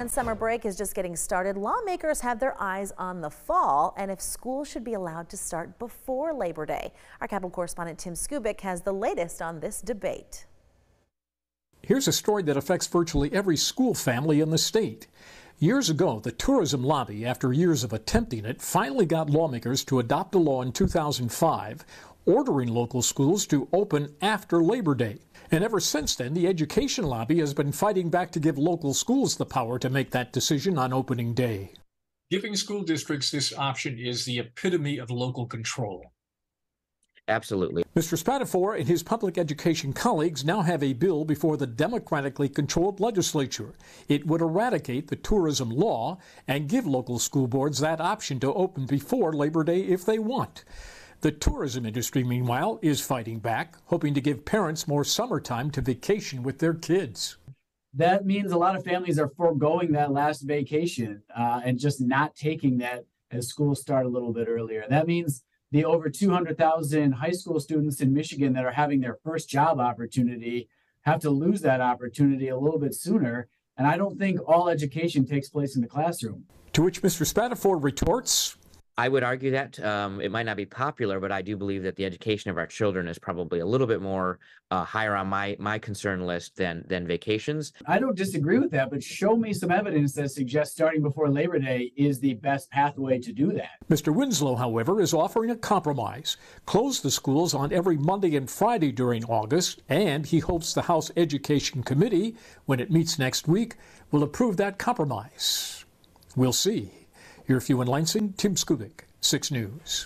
And summer break is just getting started. Lawmakers have their eyes on the fall and if schools should be allowed to start before Labor Day. Our Capitol correspondent Tim Skubic has the latest on this debate. Here's a story that affects virtually every school family in the state. Years ago, the tourism lobby, after years of attempting it, finally got lawmakers to adopt a law in 2005 ordering local schools to open after Labor Day. And ever since then, the education lobby has been fighting back to give local schools the power to make that decision on opening day. Giving school districts this option is the epitome of local control. Absolutely. Mr. Spadafore and his public education colleagues now have a bill before the democratically controlled legislature. It would eradicate the tourism law and give local school boards that option to open before Labor Day if they want. The tourism industry, meanwhile, is fighting back, hoping to give parents more summertime to vacation with their kids. That means a lot of families are foregoing that last vacation uh, and just not taking that as schools start a little bit earlier. That means the over 200,000 high school students in Michigan that are having their first job opportunity have to lose that opportunity a little bit sooner. And I don't think all education takes place in the classroom. To which Mr. Spadafore retorts, I would argue that um, it might not be popular, but I do believe that the education of our children is probably a little bit more uh, higher on my my concern list than than vacations. I don't disagree with that, but show me some evidence that suggests starting before Labor Day is the best pathway to do that. Mr. Winslow, however, is offering a compromise: close the schools on every Monday and Friday during August, and he hopes the House Education Committee, when it meets next week, will approve that compromise. We'll see. Here, few in Lansing, Tim Skubic, 6 News.